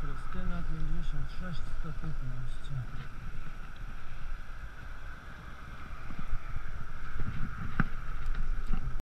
Krystyna 56 115